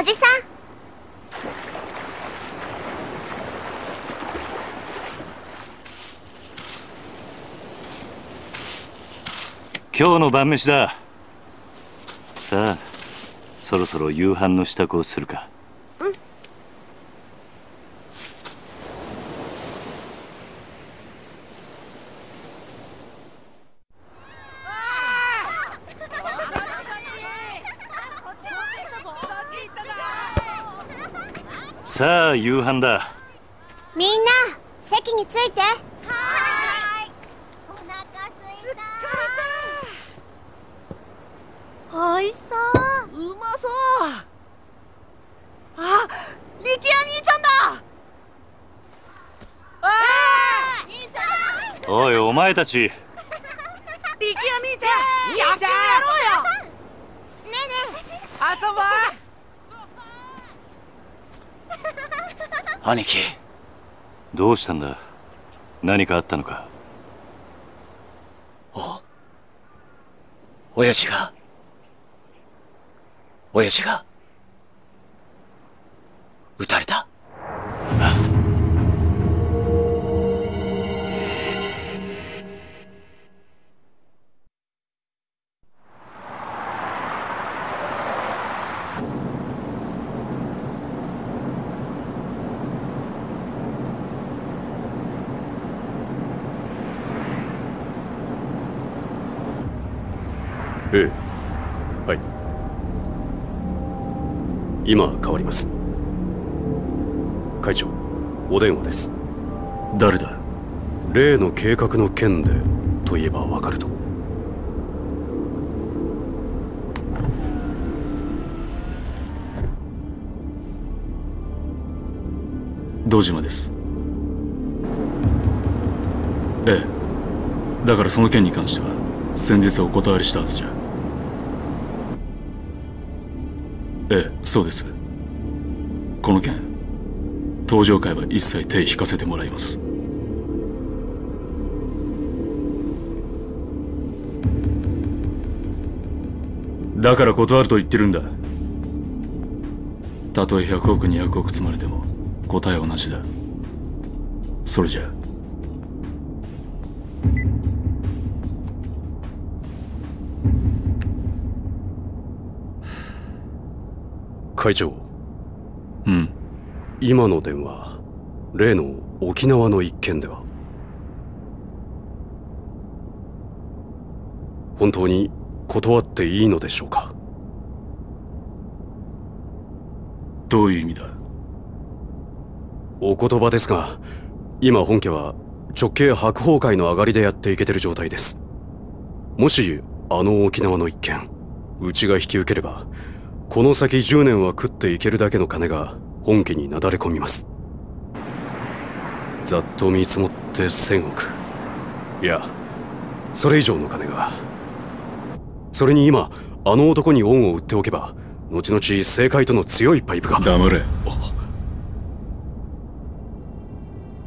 おじさん。今日の晩飯だ。さあそろそろ夕飯の支度をするか。あ夕飯だ。みんな席について。はーい。お腹すいた。おいしそう。うまそう。あ力也兄ちゃんだ。ああ兄ちゃんおいお前たち力也兄ちゃん野球やろうよねえね遊ぼう兄貴。どうしたんだ？何かあったのか？お親父が。親父が？変わります。会長お電話です。誰だ？例の計画の件でといえばわかると。堂島です。ええ。だからその件に関しては先日お断りしたはずじゃ。ええそうですこの件登場会は一切手引かせてもらいます。だから断ると言ってるんだ。たとえ100億200億積まれても答えは同じだ。それじゃ。会長。うん。今の電話例の沖縄の一件では。本当に断っていいのでしょうか？どういう意味だ？お言葉ですが今本家は直系白鵬会の上がりでやっていけてる状態です。もしあの沖縄の一件うちが引き受ければこの先10年は食っていけるだけの金が本家になだれ込みます。ざっと見積もって1000億。いやそれ以上の金が。それに今あの男に恩を売っておけば後々政界との強いパイプが。黙れ。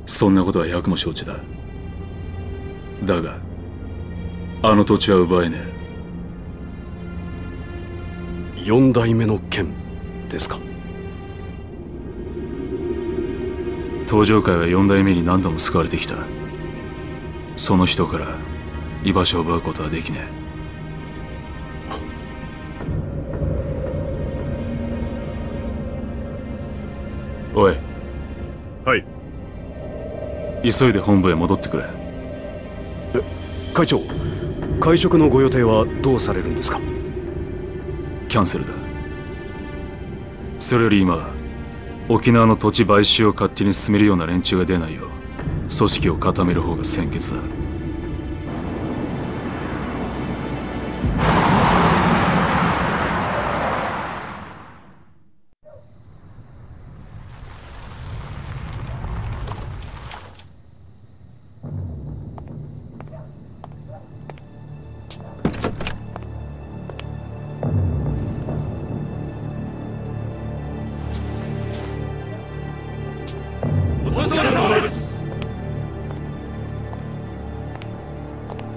そんなことは百も承知だ。だがあの土地は奪えね4代目の剣ですか？登場会は四代目に何度も救われてきた。その人から居場所を奪うことはできねえ。おい。はい。急いで本部へ戻ってくれ。会長会食のご予定はどうされるんですか？キャンセルだ。それより今沖縄の土地買収を勝手に進めるような連中が出ないよう組織を固める方が先決だ。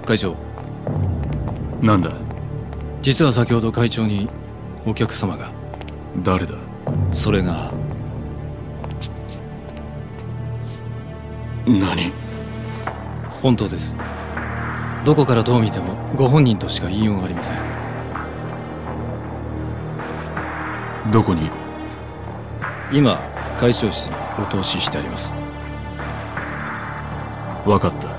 会長。なんだ？実は先ほど会長にお客様が。誰だ？それが。何？本当です。どこからどう見てもご本人としか言いようがありません。どこに？いる今会長室にお通ししてあります。分かった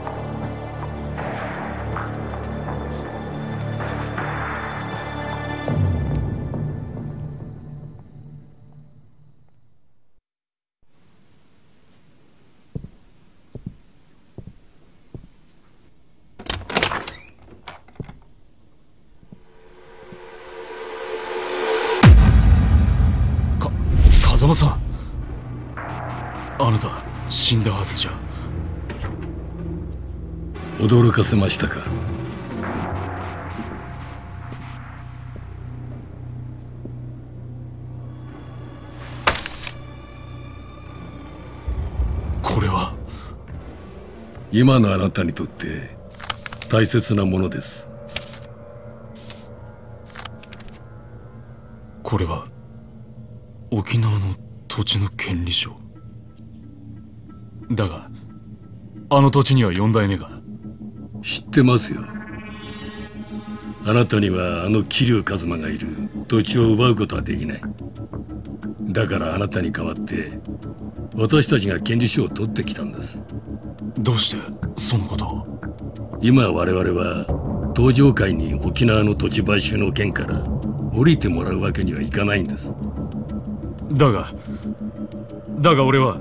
驚かせましたか？これは？今のあなたにとって大切なものです。これは？沖縄の土地の権利書。だがあの土地には四代目が知ってますよ。あなたにはあの桐生一馬がいる。土地を奪うことはできない。だからあなたに代わって私たちが権利書を取ってきたんです。どうしてそのことを？今我々は東上会に沖縄の土地買収の件から降りてもらうわけにはいかないんです。だがだが俺は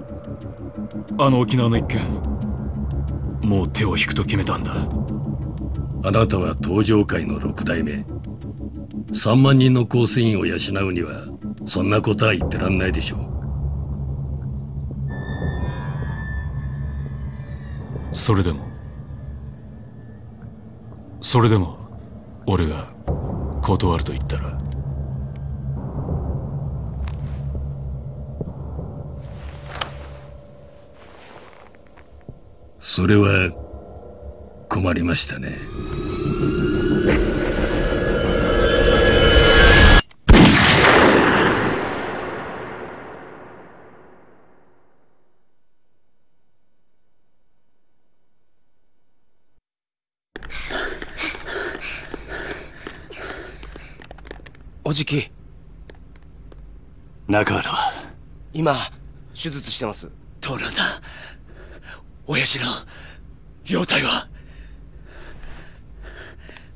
あの沖縄の一件もう手を引くと決めたんだ。あなたは東上会の六代目。3万人の構成員を養うにはそんなことは言ってらんないでしょう。それでもそれでも俺が断ると言ったらそれは困りましたね。おじき。中原は？今手術してます。どうなんだ親父の容体は？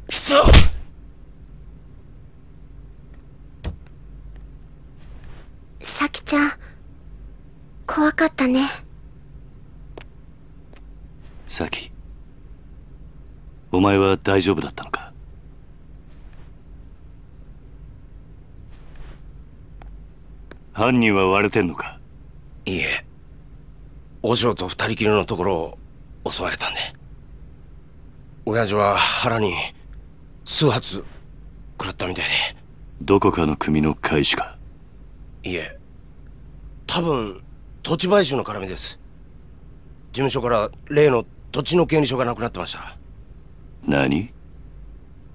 くそ！さきちゃん怖かったね。サキお前は大丈夫だったのか？犯人は割れてんのか？お嬢と二人きりのところを襲われたんで。親父は腹に数発食らったみたいどこかの組の会士か？でいえ多分土地買収の絡みです。事務所から例の土地の権利書がなくなってました。何？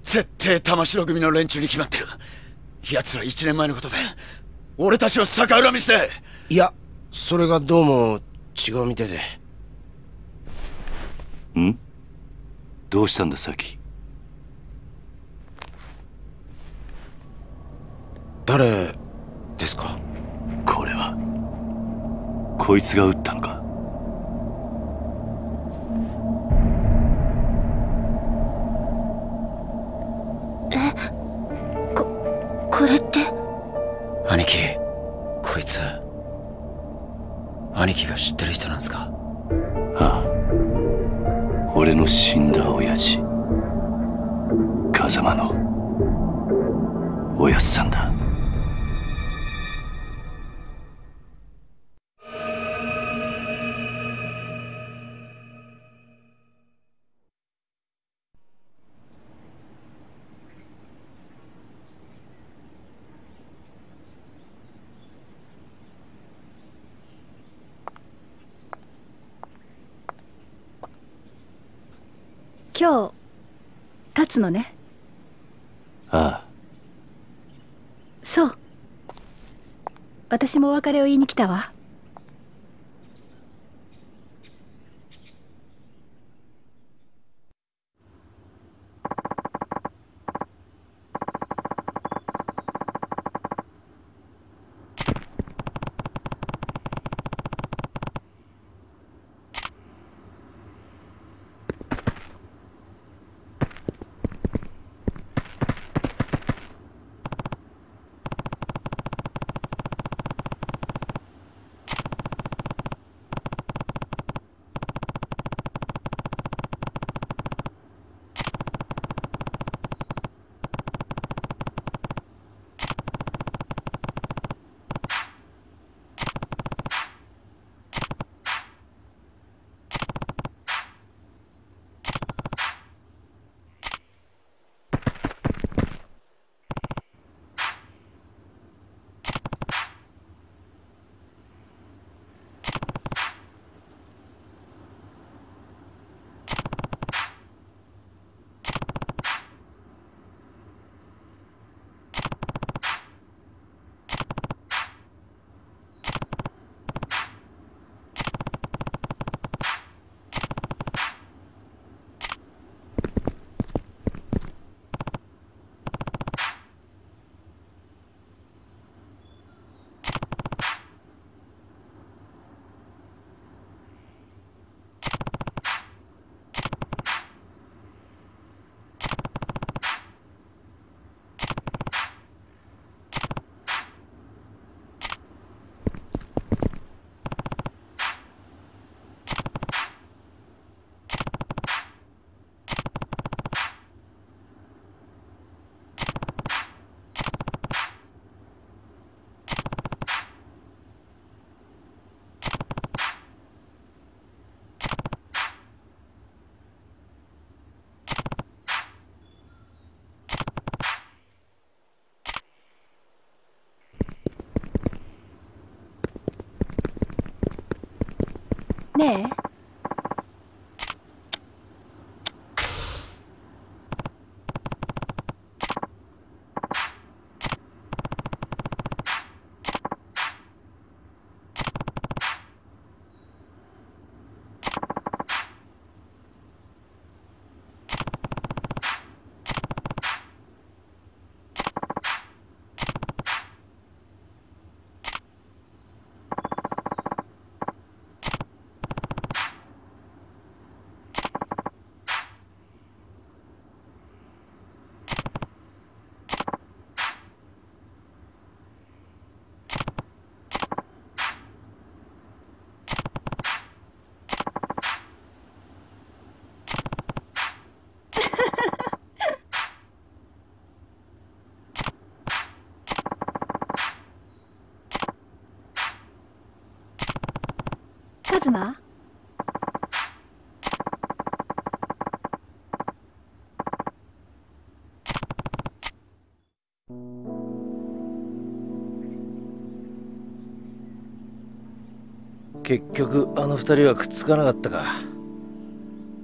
絶対玉城組の連中に決まってる。奴ら一年前のことで俺たちを逆恨みして。いやそれがどうも違うみたいで。ん？どうしたんだサキ？誰ですか？これは。こいつが撃ったのか？これって？兄貴こいつ兄貴が知ってる人なんですか？ああ。俺の死んだ親父。風間のおやっさんだ。つのね。ああ。そう。私もお別れを言いに来たわねえ。カズマ？結局あの二人はくっつかなかったか。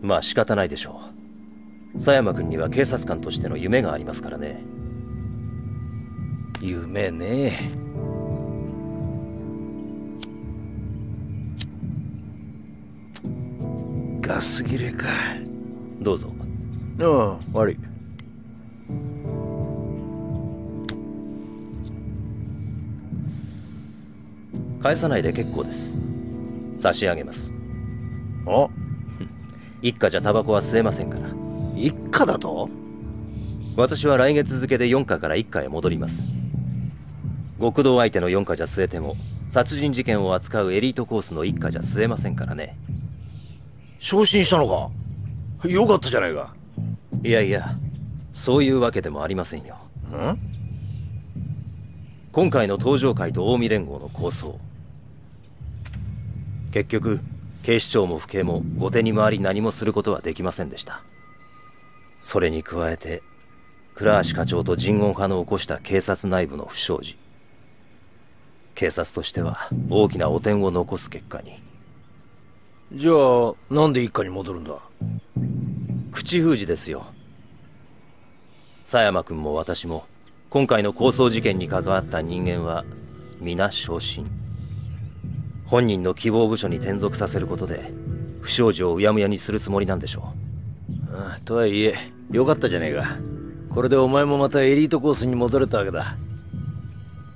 まあ仕方ないでしょう。佐山君には警察官としての夢がありますからね。夢ねガス切れか。どうぞ。ああ悪い。返さないで結構です。差し上げます。あ？一家じゃタバコは吸えませんから。一家だと？私は来月付で4課から一課へ戻ります。極道相手の4課じゃ吸えても殺人事件を扱うエリートコースの一課じゃ吸えませんからね昇進したのか？よかったじゃないか。いやいやそういうわけでもありませんよ。ん？今回の登場会と近江連合の構想。結局警視庁も府警も後手に回り何もすることはできませんでした。それに加えて倉橋課長と人言派の起こした警察内部の不祥事。警察としては大きな汚点を残す結果にじゃあなんで一家に戻るんだ？口封じですよ。狭山君も私も今回の抗争事件に関わった人間は皆昇進。本人の希望部署に転属させることで不祥事をうやむやにするつもりなんでしょう。ああとはいえよかったじゃねえか。これでお前もまたエリートコースに戻れたわけだ。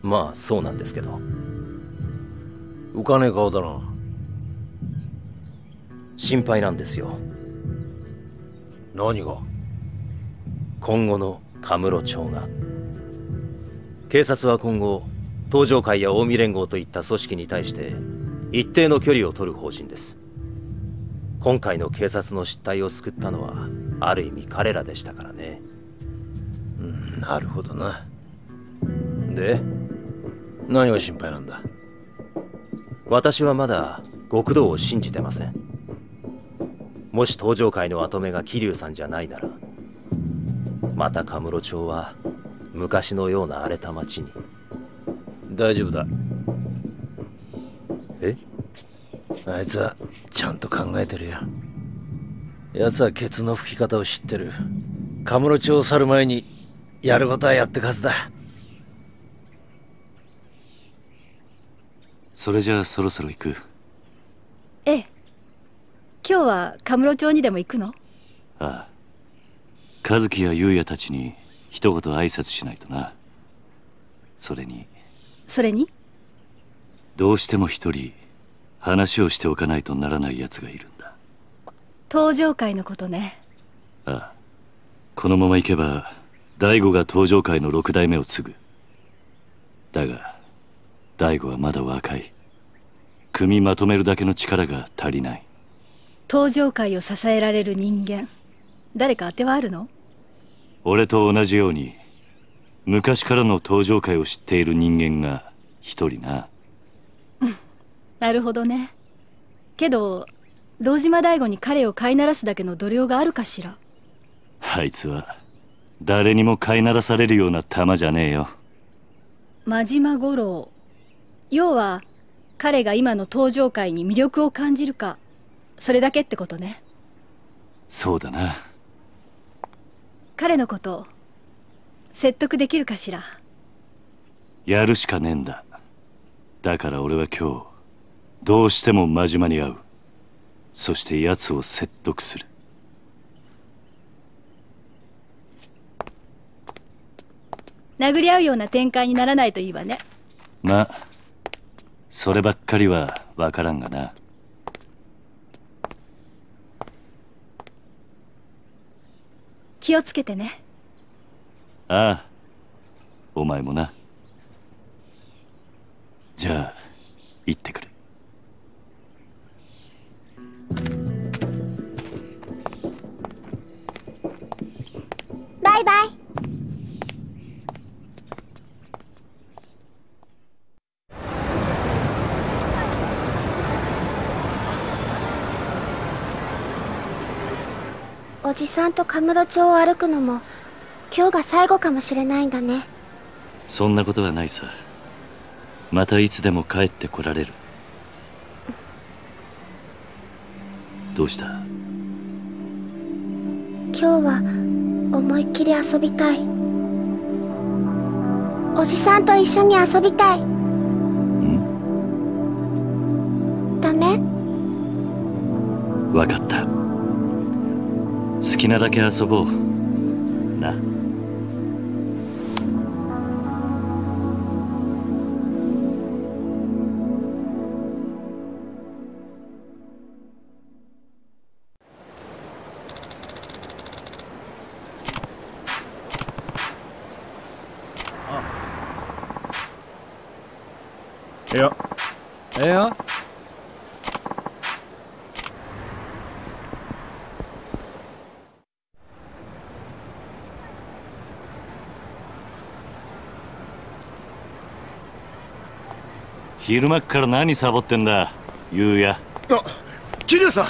まあそうなんですけど。浮かねえ顔だな心配なんですよ。何が？今後のカムロ町が。警察は今後東上会や近江連合といった組織に対して一定の距離を取る方針です。今回の警察の失態を救ったのはある意味彼らでしたからね。うんなるほどな。で何が心配なんだ？私はまだ極道を信じてませんもし登場界の跡目が桐生さんじゃないならまたカムロ町は昔のような荒れた町に。大丈夫だ。え？あいつはちゃんと考えてるよ。奴はケツの吹き方を知ってる。カムロ町を去る前にやることはやってかずだ。それじゃあそろそろ行く。ええ今日はカムロ町にでも行くの？ああ。和樹や優也たちに一言挨拶しないとな。それに。それに？どうしても一人話をしておかないとならない奴がいるんだ。登場会のことね。ああ。このまま行けば大悟が登場会の六代目を継ぐ。だが大悟はまだ若い。組みまとめるだけの力が足りない登場会を支えられる人間。誰か当てはあるの？俺と同じように昔からの登場会を知っている人間が一人な。なるほどね。けど堂島大吾に彼を飼いならすだけの度量があるかしら？あいつは誰にも飼いならされるような玉じゃねえよ。真島五郎。要は彼が今の登場界に魅力を感じるかそれだけってことね。そうだな。彼のこと説得できるかしら？やるしかねえんだ。だから俺は今日どうしても真島に会う。そして奴を説得する。殴り合うような展開にならないといいわね。まあそればっかりは分からんがな気をつけてね。ああ。お前もな。じゃあ行ってくる。バイバイおじさんとカムロ町を歩くのも今日が最後かもしれないんだね。そんなことはないさ。またいつでも帰ってこられる。どうした？今日は思いっきり遊びたい。おじさんと一緒に遊びたい。ダメ？わかった好きなだけ遊ぼう。な。昼間っから何サボってんだゆうや。あ桐生さん。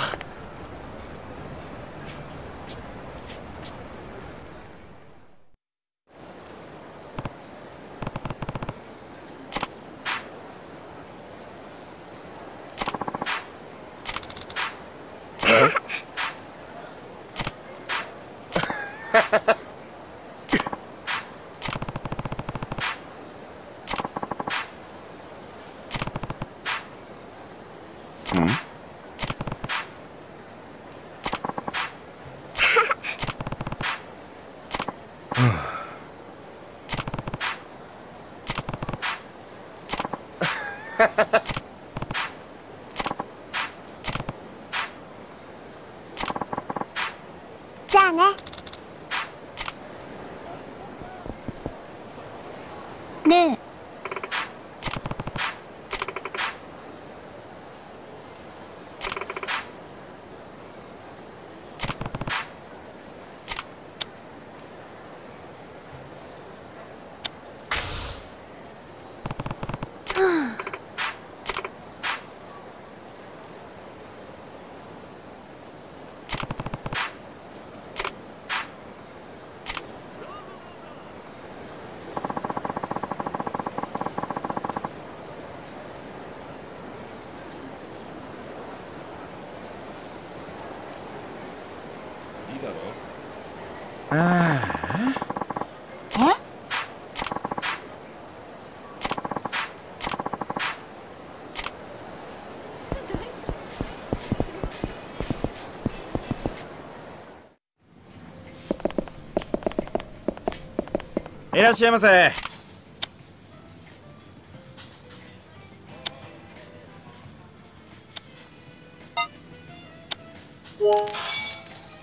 いらっしゃいませ。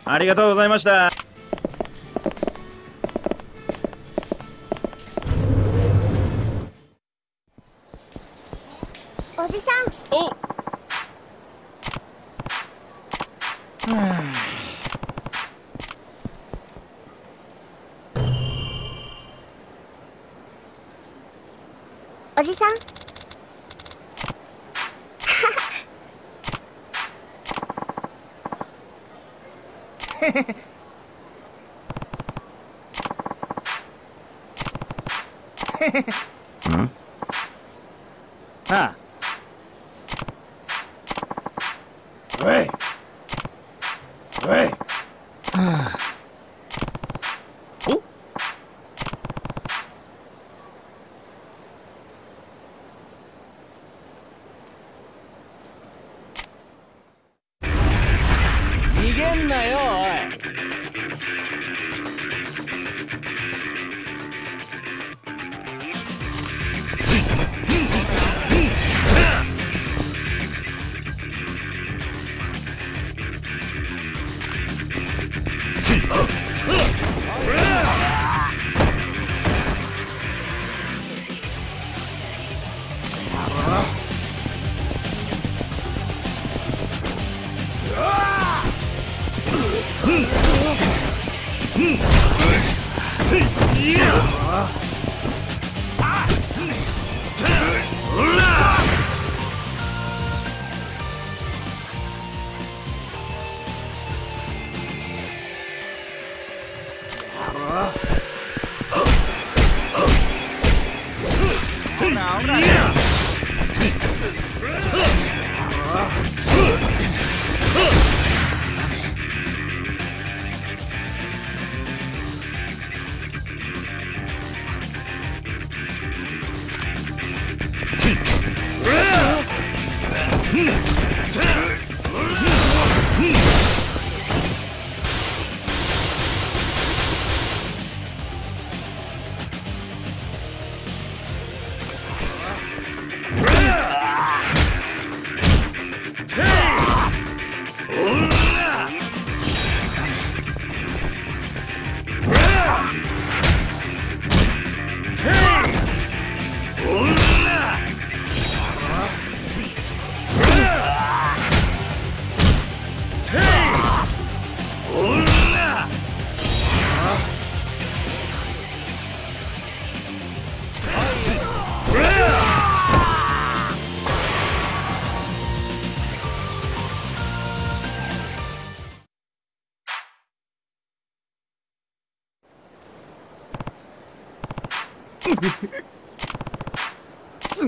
ありがとうございました。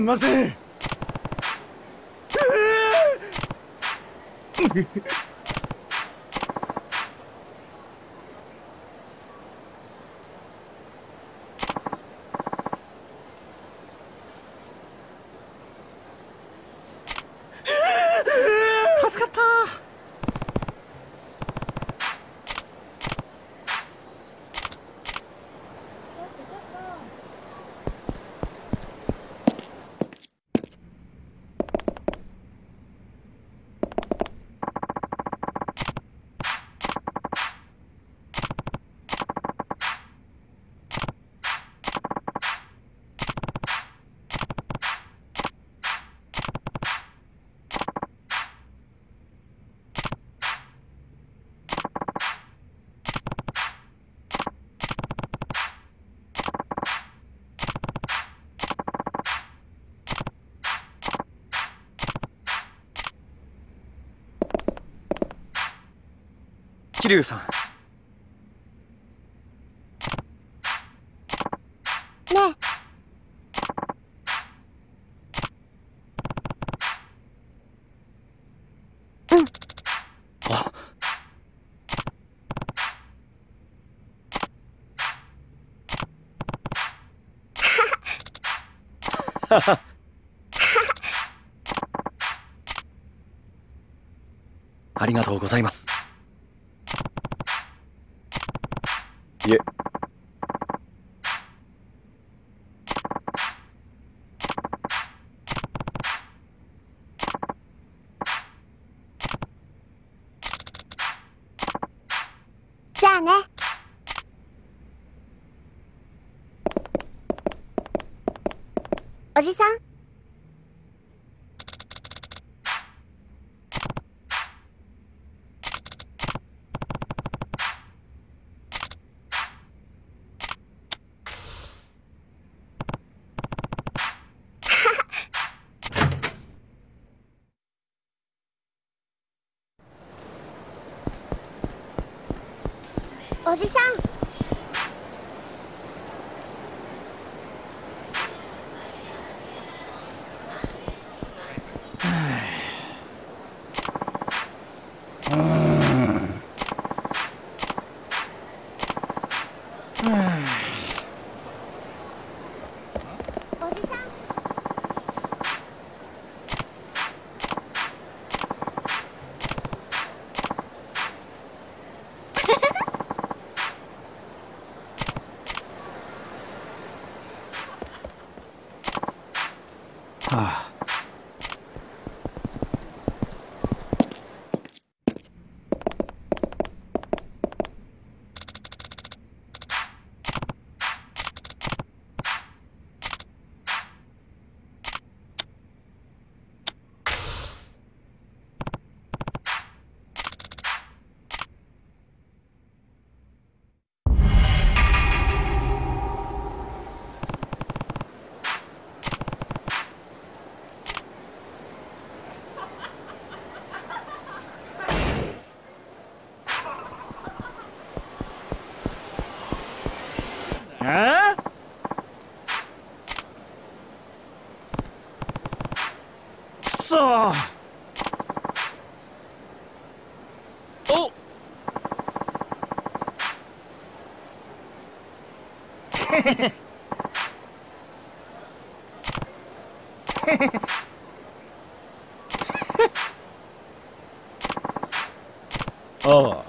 ません。桐生さんねえうんあははありがとうございますいえからね。おじさん。おじさんおじさんはああくそおへへへおう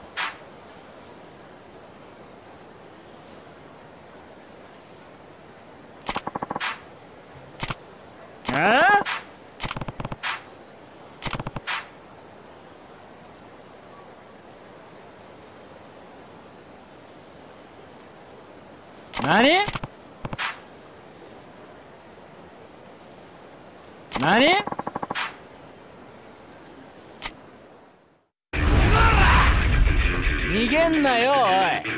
あ何？何？逃げんなよおい。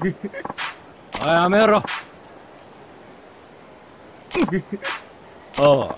おいやめろおう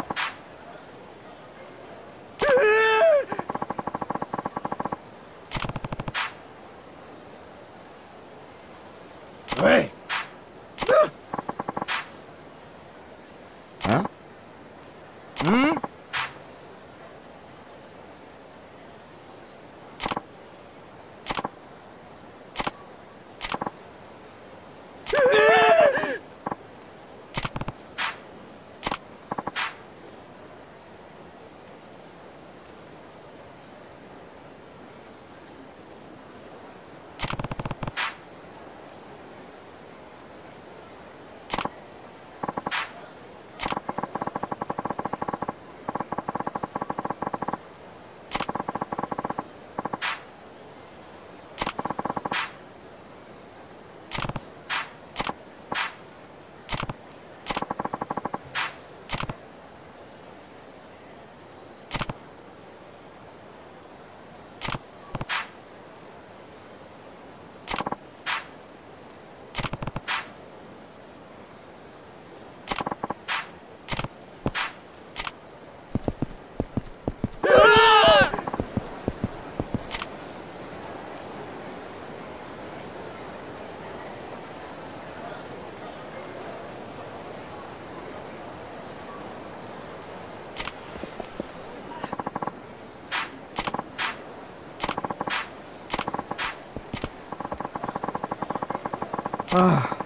あ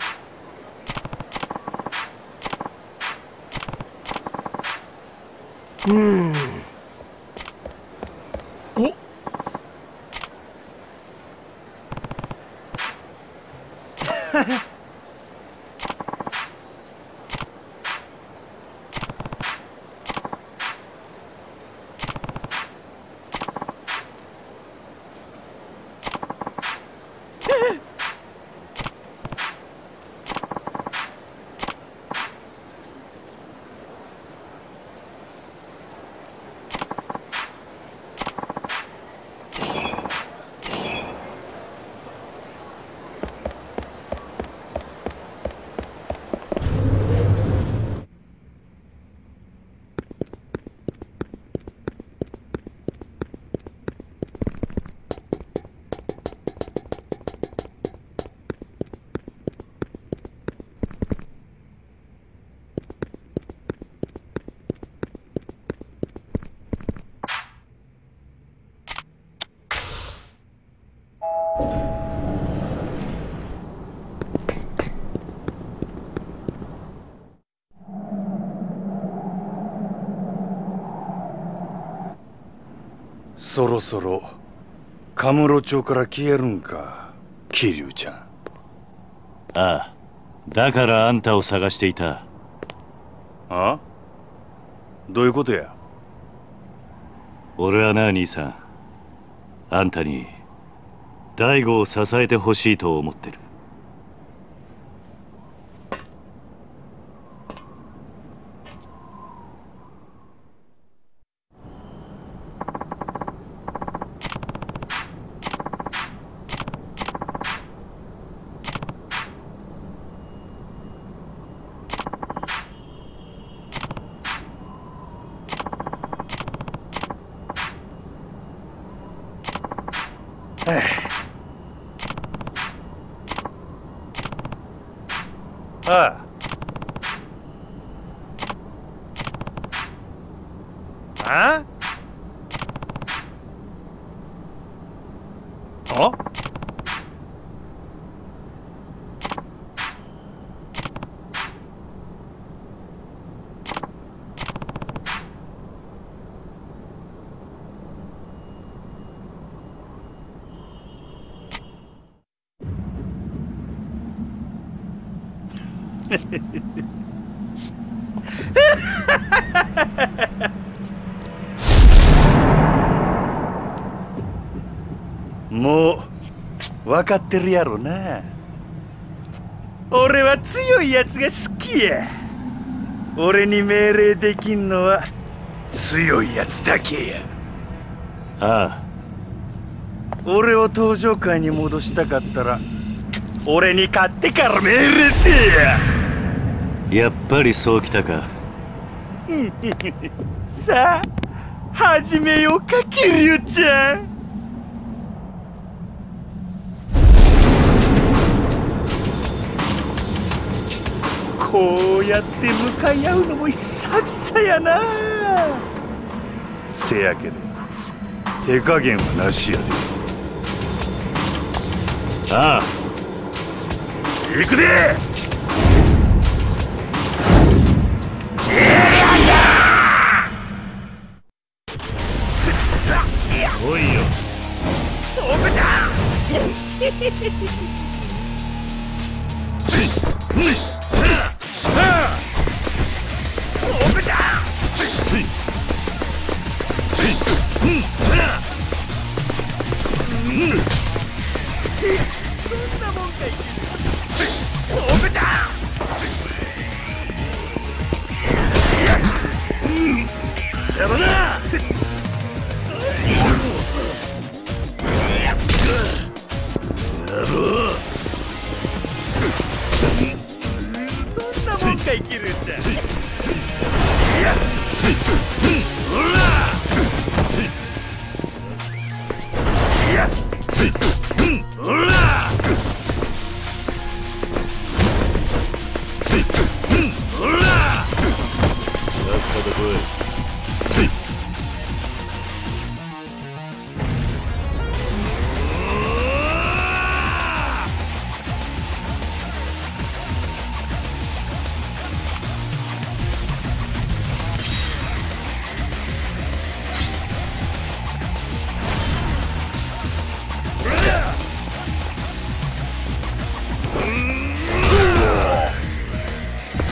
そろそろカムロ町から消えるんか桐生ちゃん。ああだからあんたを探していた。あ？どういうことや？俺はな兄さん。あんたに大悟を支えてほしいと思ってるああああもう分かってるやろな。俺は強いやつが好きや。俺に命令できんのは強いやつだけや。ああ。俺を登場界に戻したかったら俺に勝ってから命令せえややっぱりそうきたか。さあ始めようか桐生ちゃん。こうやって向かい合うのも久々やな。せやけど手加減はなしやで。ああ。行くでヘヘヘ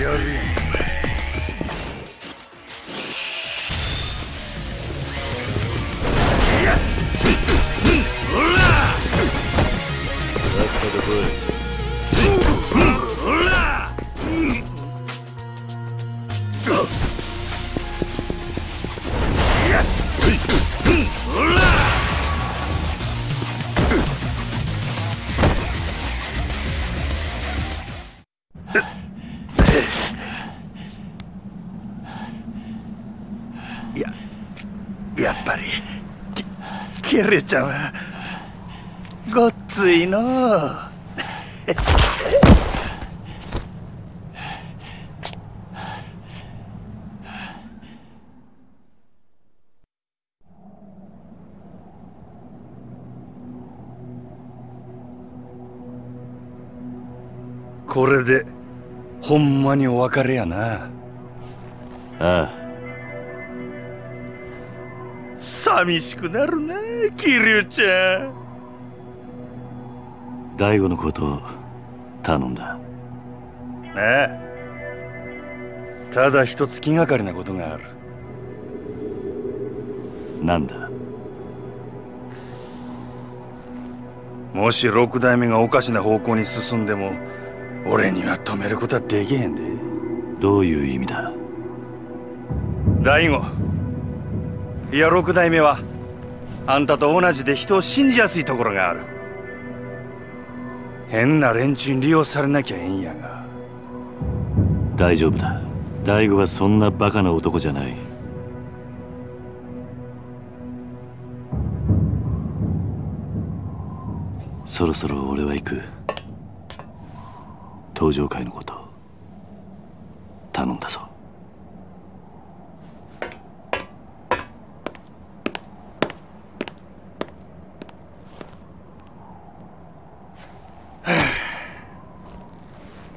Eu vi. ケレちゃんはごっついの。これでほんまにお別れやな。ああ。寂しくなるな桐生ちゃん。大悟のことを頼んだ。ああただ一つ気がかりなことがある。なんだ？もし六代目がおかしな方向に進んでも俺には止めることはできへんで。どういう意味だ？大悟いや六代目はあんたと同じで人を信じやすいところがある。変な連中に利用されなきゃええんやが。大丈夫だ。大悟はそんなバカな男じゃない。そろそろ俺は行く。登場会のこと頼んだぞ。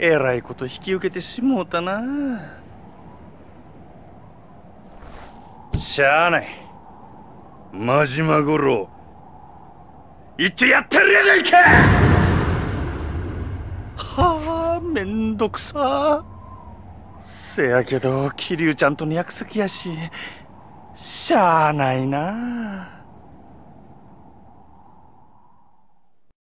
えらいこと引き受けてしもうたな。しゃあない。真島五郎。一応やってるやないか。はあめんどくさ。せやけど桐生ちゃんとの約束やししゃあないな。